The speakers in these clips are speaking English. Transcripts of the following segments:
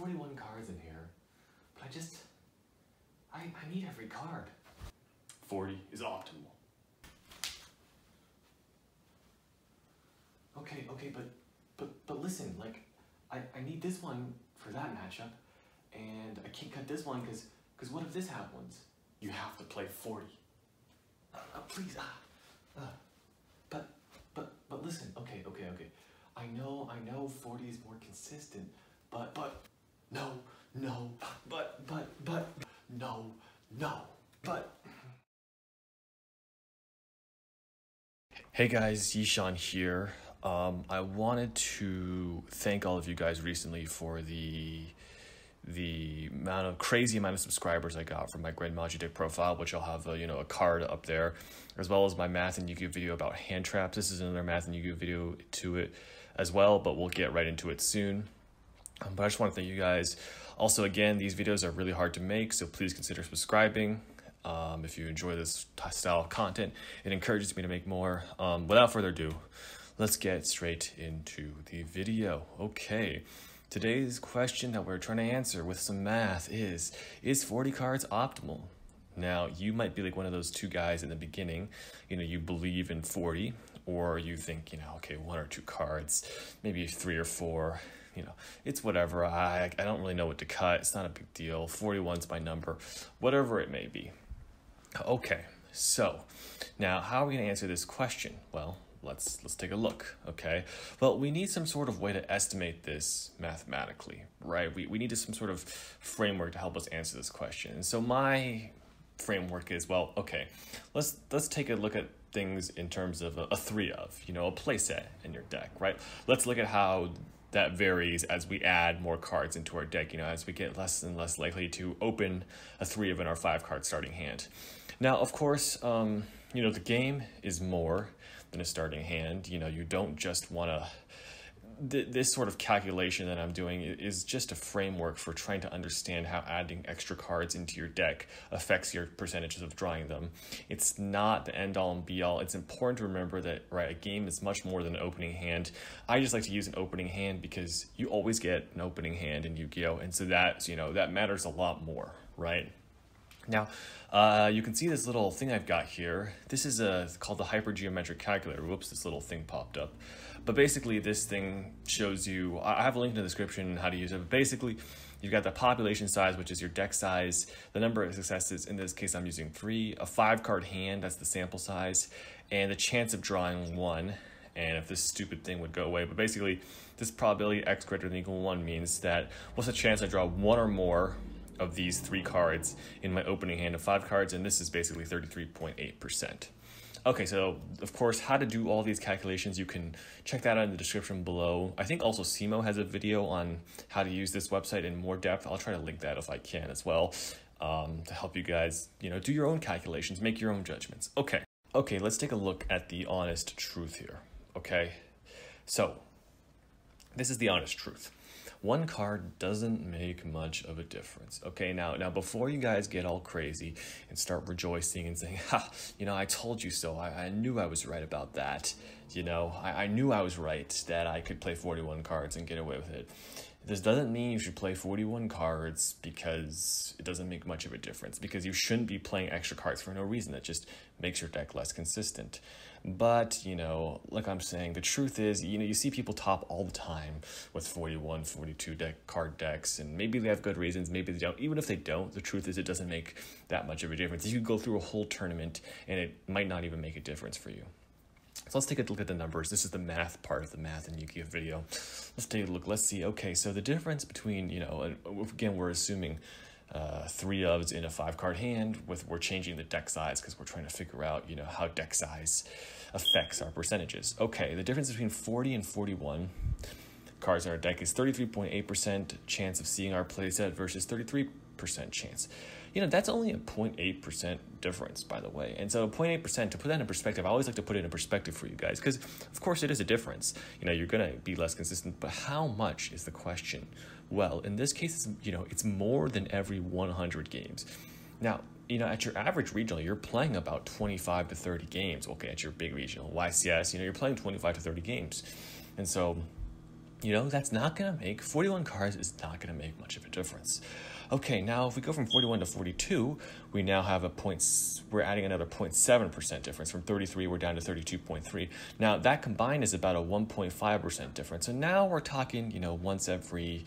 41 cards in here, but I just, I, I need every card. 40 is optimal. Okay, okay, but, but, but listen, like, I, I need this one for that matchup, and I can't cut this one because, because what if this happens? You have to play 40. Uh, uh, please, ah, uh, but, but, but listen, okay, okay, okay. I know, I know 40 is more consistent, but, but, no, no, but, but, but, no, no, but. Hey guys, Yishan here. Um, I wanted to thank all of you guys recently for the the amount of crazy amount of subscribers I got from my Gren Maju profile, which I'll have a, you know a card up there, as well as my math and Yu-Gi-Oh video about hand traps. This is another math and Yu-Gi-Oh video to it as well, but we'll get right into it soon. Um, but I just want to thank you guys. Also, again, these videos are really hard to make, so please consider subscribing. Um, if you enjoy this style of content, it encourages me to make more. Um, without further ado, let's get straight into the video. Okay, today's question that we're trying to answer with some math is, is 40 cards optimal? Now, you might be like one of those two guys in the beginning, you know, you believe in 40, or you think, you know, okay, one or two cards, maybe three or four, you know, it's whatever. I, I don't really know what to cut. It's not a big deal. 41's my number, whatever it may be. Okay, so now how are we going to answer this question? Well, let's let's take a look okay well we need some sort of way to estimate this mathematically right we, we need some sort of framework to help us answer this question and so my framework is well okay let's let's take a look at things in terms of a, a three of you know a playset in your deck right let's look at how that varies as we add more cards into our deck, you know, as we get less and less likely to open a three of in our five card starting hand. Now, of course, um, you know, the game is more than a starting hand. You know, you don't just want to th- this sort of calculation that I'm doing is just a framework for trying to understand how adding extra cards into your deck affects your percentages of drawing them. It's not the end all and be all. It's important to remember that right, a game is much more than an opening hand. I just like to use an opening hand because you always get an opening hand in Yu-Gi-Oh, and so that you know that matters a lot more, right? Now, uh, you can see this little thing I've got here. This is a, called the hypergeometric calculator. Whoops, this little thing popped up. But basically, this thing shows you, I have a link in the description how to use it. But basically, you've got the population size, which is your deck size, the number of successes, in this case I'm using three, a five card hand, that's the sample size, and the chance of drawing one, and if this stupid thing would go away. But basically, this probability x greater than equal to one means that what's the chance I draw one or more of these three cards in my opening hand of five cards, and this is basically 33.8%. Okay, so of course, how to do all these calculations, you can check that out in the description below. I think also Cimo has a video on how to use this website in more depth. I'll try to link that if I can as well um, to help you guys, you know, do your own calculations, make your own judgments. Okay, okay, let's take a look at the honest truth here. Okay, so this is the honest truth one card doesn't make much of a difference. Okay, now now before you guys get all crazy and start rejoicing and saying, ha, you know, I told you so. I, I knew I was right about that. You know, I, I knew I was right that I could play 41 cards and get away with it. This doesn't mean you should play 41 cards because it doesn't make much of a difference, because you shouldn't be playing extra cards for no reason. That just makes your deck less consistent. But, you know, like I'm saying, the truth is, you know, you see people top all the time with 41, 42 deck card decks, and maybe they have good reasons, maybe they don't. Even if they don't, the truth is it doesn't make that much of a difference. You could go through a whole tournament and it might not even make a difference for you. So let's take a look at the numbers. This is the math part of the math and Yu-Gi-Oh video. Let's take a look. Let's see. Okay, so the difference between, you know, again, we're assuming uh, three ofs in a five card hand with we're changing the deck size because we're trying to figure out you know how deck size affects our percentages. Okay the difference between 40 and 41 cards in our deck is 33.8% chance of seeing our playset versus 33% chance. You know that's only a 0.8% difference by the way. And so 0.8% to put that in perspective i always like to put it in perspective for you guys because of course it is a difference. You know you're going to be less consistent but how much is the question well. In this case, it's, you know, it's more than every 100 games. Now, you know, at your average regional, you're playing about 25 to 30 games. Okay, at your big regional, YCS, you know, you're playing 25 to 30 games. And so you know, that's not going to make 41 cards is not going to make much of a difference. Okay, now if we go from 41 to 42, we now have a point, we're adding another 0.7% difference. From 33, we're down to 32.3. Now that combined is about a 1.5% difference. And now we're talking, you know, once every,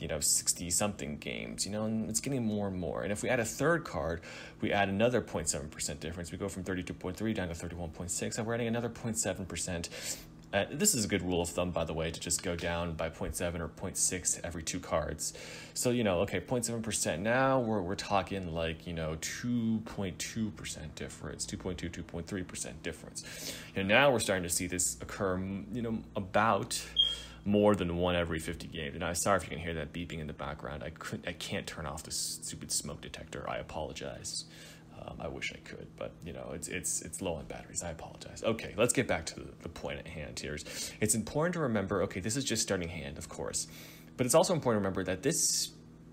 you know, 60 something games, you know, and it's getting more and more. And if we add a third card, we add another 0.7% difference. We go from 32.3 down to 31.6, and we're adding another 0.7%. Uh, this is a good rule of thumb, by the way, to just go down by 0.7 or 0.6 every two cards. So, you know, okay, 0.7%. Now we're, we're talking like, you know, 2.2% difference, 2.2, 2.3% difference. And now we're starting to see this occur, you know, about more than one every 50 games. And I'm sorry if you can hear that beeping in the background. I couldn't, I can't turn off this stupid smoke detector. I apologize. Um, I wish I could, but you know, it's it's it's low on batteries. I apologize. Okay, let's get back to the, the point at hand here. It's important to remember. Okay, this is just starting hand, of course, but it's also important to remember that this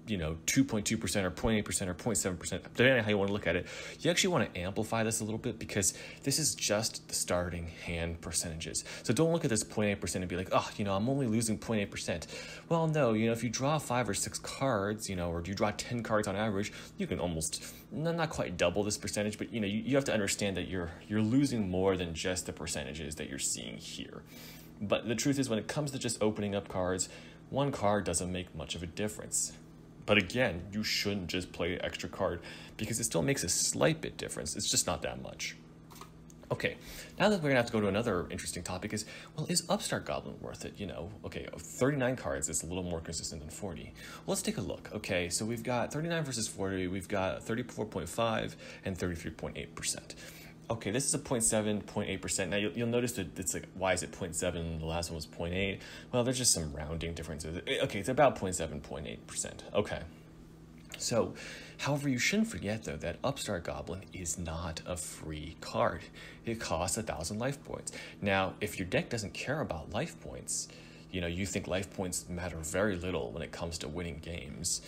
you know 2.2% or 0.8% or 0.7% depending on how you want to look at it you actually want to amplify this a little bit because this is just the starting hand percentages. So don't look at this 0.8% and be like oh you know i'm only losing 0.8% well no you know if you draw five or six cards you know or you draw 10 cards on average you can almost not quite double this percentage but you know you, you have to understand that you're you're losing more than just the percentages that you're seeing here. But the truth is when it comes to just opening up cards one card doesn't make much of a difference but again, you shouldn't just play extra card because it still makes a slight bit difference. It's just not that much. Okay, now that we're gonna have to go to another interesting topic is, well, is Upstart Goblin worth it? You know, okay, 39 cards is a little more consistent than 40. Well, let's take a look. Okay, so we've got 39 versus 40, we've got 34.5 and 33.8%. Okay, this is a 0.7, 0.8%. Now you'll, you'll notice that it's like, why is it 0.7? The last one was 0.8. Well, there's just some rounding differences. Okay, it's about 0.7, 0.8%. Okay. So, however, you shouldn't forget though that Upstart Goblin is not a free card. It costs a thousand life points. Now, if your deck doesn't care about life points, you know, you think life points matter very little when it comes to winning games,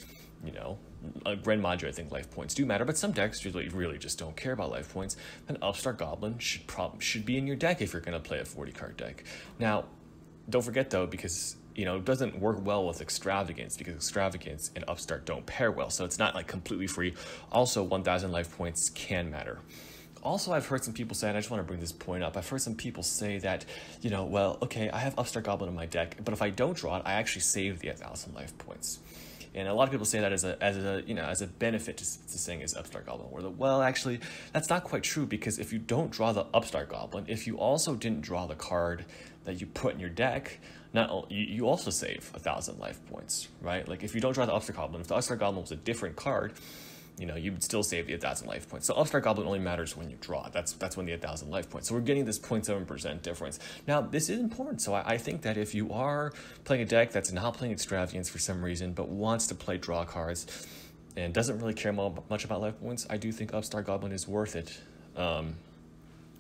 you know, uh, Gren Maju, I think life points do matter, but some decks really, really just don't care about life points. Then Upstart Goblin should prob- should be in your deck if you're going to play a 40 card deck. Now, don't forget though, because you know it doesn't work well with Extravagance because Extravagance and Upstart don't pair well, so it's not like completely free. Also, 1,000 life points can matter. Also, I've heard some people say, and I just want to bring this point up. I've heard some people say that, you know, well, okay, I have Upstart Goblin in my deck, but if I don't draw it, I actually save the 1,000 life points. And a lot of people say that as a, as a you know as a benefit to, to saying is Upstart Goblin. Where the, well, actually, that's not quite true because if you don't draw the Upstart Goblin, if you also didn't draw the card that you put in your deck, not you, you also save a thousand life points, right? Like if you don't draw the Upstart Goblin, if the Upstart Goblin was a different card, you know, you would still save the 1,000 life points. So Upstart Goblin only matters when you draw. That's that's when the 1,000 life points. So we're getting this 0.7% difference. Now, this is important. So I, I, think that if you are playing a deck that's not playing Extravagance for some reason, but wants to play draw cards and doesn't really care much about life points, I do think Upstart Goblin is worth it. Um,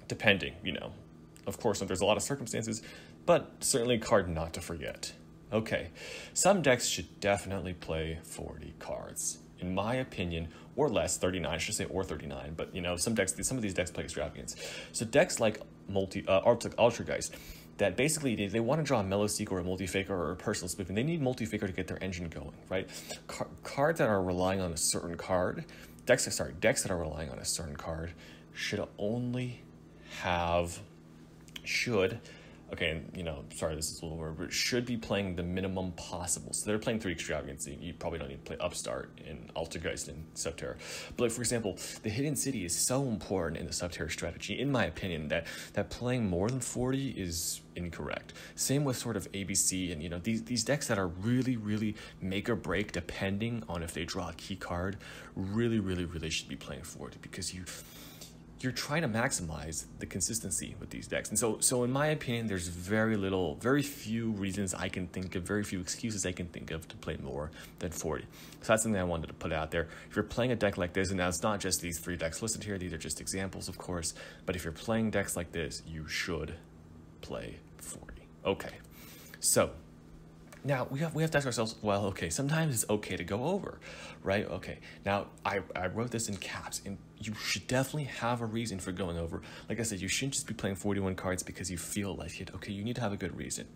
depending, you know. Of course, there's a lot of circumstances, but certainly a card not to forget. Okay, some decks should definitely play 40 cards in my opinion, or less, 39, I should say, or 39. But, you know, some decks, some of these decks play extravagance. So decks like multi, uh, Altergeist, that basically they, they want to draw a Mellow Seeker or a Multi-Faker or a Personal Spoofing. They need Multi-Faker to get their engine going, right? Car cards that are relying on a certain card, decks, sorry, decks that are relying on a certain card should only have, should okay, and you know, sorry, this is a little word, but should be playing the minimum possible. So they're playing three extravagancy. You probably don't need to play Upstart and Altergeist and Subterror. But like for example, the Hidden City is so important in the Subterror strategy, in my opinion, that that playing more than 40 is incorrect. Same with sort of ABC and you know these these decks that are really, really make or break depending on if they draw a key card, really, really, really should be playing 40 because you you're trying to maximize the consistency with these decks. And so, so in my opinion, there's very little, very few reasons I can think of, very few excuses I can think of to play more than 40. So that's something I wanted to put out there. If you're playing a deck like this, and now it's not just these three decks listed here, these are just examples, of course, but if you're playing decks like this, you should play 40. Okay, so Now we have we have to ask ourselves, well, okay, sometimes it's okay to go over, right? Okay. Now I, I wrote this in caps and you should definitely have a reason for going over. Like I said, you shouldn't just be playing 41 cards because you feel like it. Okay, you need to have a good reason.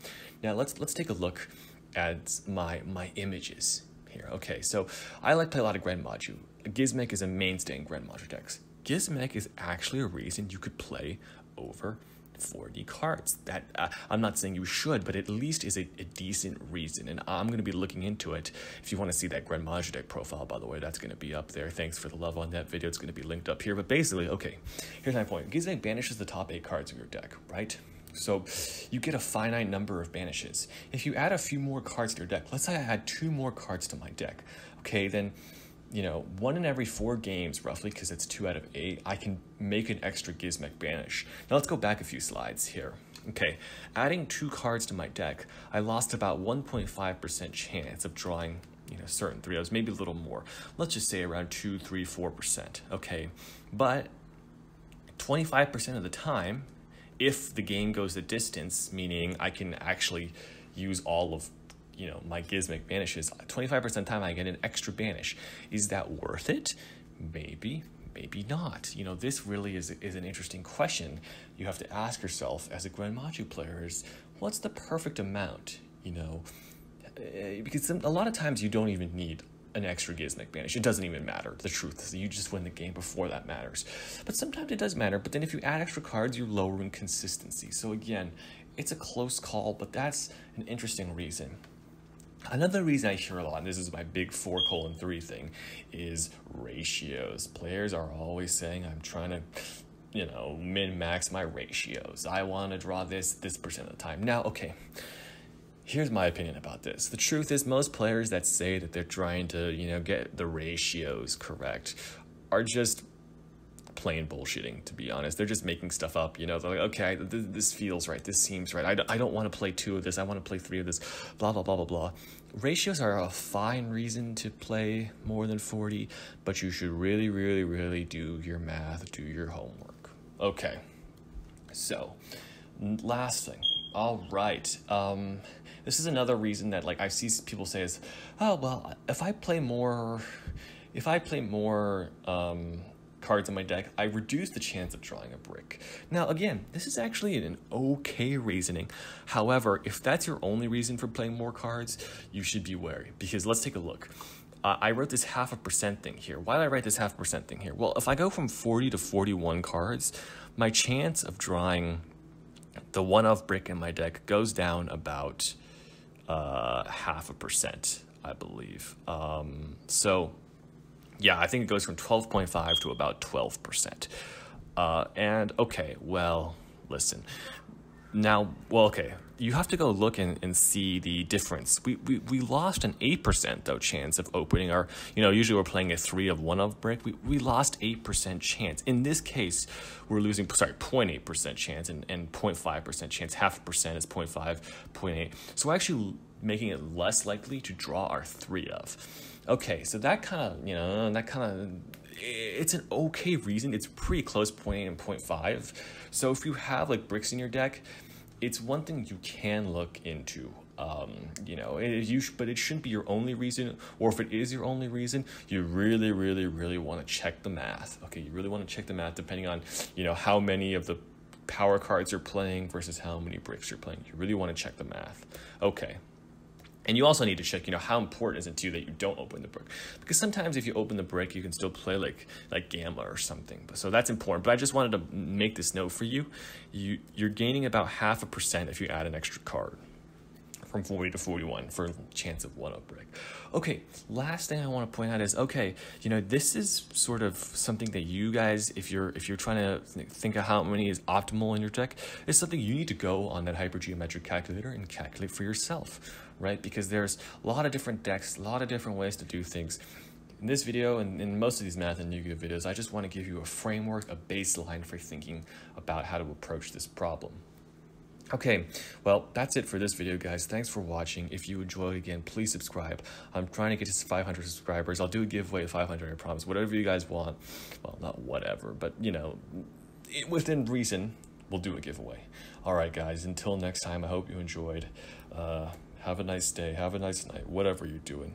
Now let's let's take a look at my my images here. Okay, so I like to play a lot of Gren Maju. Gizmek is a mainstay in Gren Maju decks. Gizmek is actually a reason you could play over 40 cards. That uh, I'm not saying you should, but at least is a, a decent reason. And I'm going to be looking into it. If you want to see that Gren Maju deck profile, by the way, that's going to be up there. Thanks for the love on that video. It's going to be linked up here. But basically, okay, here's my point. Gizmek banishes the top eight cards of your deck, right? So you get a finite number of banishes. If you add a few more cards to your deck, let's say I add two more cards to my deck, okay, then you know, one in every four games, roughly, because it's two out of eight, I can make an extra Gizmek Banish. Now let's go back a few slides here. Okay, adding two cards to my deck, I lost about 1.5% chance of drawing, you know, certain three threes, maybe a little more. Let's just say around 2, 3, 4%, okay? But 25% of the time, if the game goes the distance, meaning I can actually use all of you know, my Gizmek banishes, 25% time I get an extra banish. Is that worth it? Maybe, maybe not. You know, this really is, is an interesting question you have to ask yourself as a Gren Maju player is, what's the perfect amount, you know? Eh, because a lot of times you don't even need an extra Gizmek banish. It doesn't even matter. The truth is you just win the game before that matters. But sometimes it does matter. But then if you add extra cards, you're lowering consistency. So again, it's a close call, but that's an interesting reason. Another reason I hear a lot, and this is my big four colon three thing, is ratios. Players are always saying, I'm trying to, you know, min max my ratios. I want to draw this this percent of the time. Now, okay, here's my opinion about this. The truth is, most players that say that they're trying to, you know, get the ratios correct are just plain bullshitting, to be honest. They're just making stuff up, you know. They're like, okay, th- this feels right. This seems right. I d- I don't want to play two of this. I want to play three of this. Blah, blah, blah, blah, blah. Ratios are a fine reason to play more than 40, but you should really, really, really do your math, do your homework. Okay. So, last thing. All right. Um, this is another reason that like I see people say is, oh well, if I play more, if I play more um, cards in my deck, I reduce the chance of drawing a brick. Now, again, this is actually an okay reasoning. However, if that's your only reason for playing more cards, you should be wary because let's take a look. Uh, I wrote this half a percent thing here. Why did I write this half a percent thing here? Well, if I go from 40 to 41 cards, my chance of drawing the one of brick in my deck goes down about uh, half a percent, I believe. Um, so yeah, I think it goes from 12.5 to about 12%. Uh, and okay, well, listen. Now, well, okay, you have to go look and, and see the difference. We, we, we lost an 8% though chance of opening our, you know, usually we're playing a 3 of 1 of brick. We, we lost 8% chance. In this case, we're losing, sorry, 0.8% chance and, and 0.5% chance. Half a percent is 0.5, 0.8. So we're actually making it less likely to draw our 3 of. Okay, so that kind of, you know, that kind of, it's an okay reason. It's pretty close, 0.8 and 0.5. So if you have like bricks in your deck, it's one thing you can look into. Um, you know, it, you but it shouldn't be your only reason. Or if it is your only reason, you really, really, really want to check the math. Okay, you really want to check the math depending on, you know, how many of the power cards you're playing versus how many bricks you're playing. You really want to check the math. Okay, and you also need to check, you know, how important is it to you that you don't open the brick? Because sometimes if you open the brick, you can still play like like Gamma or something. So that's important. But I just wanted to make this note for you. You you're gaining about half a percent if you add an extra card from 40 to 41 for a chance of one up break. Okay, last thing I want to point out is okay, you know, this is sort of something that you guys, if you're if you're trying to think of how many is optimal in your deck, is something you need to go on that hypergeometric calculator and calculate for yourself, right? Because there's a lot of different decks, a lot of different ways to do things. In this video and in most of these math and Yu-Gi-Oh videos, I just want to give you a framework, a baseline for thinking about how to approach this problem. Okay, well, that's it for this video, guys. Thanks for watching. If you enjoyed, again, please subscribe. I'm trying to get to 500 subscribers. I'll do a giveaway of 500, I promise. Whatever you guys want. Well, not whatever, but, you know, within reason, we'll do a giveaway. All right, guys, until next time, I hope you enjoyed. Uh, Have a nice day. Have a nice night. Whatever you're doing.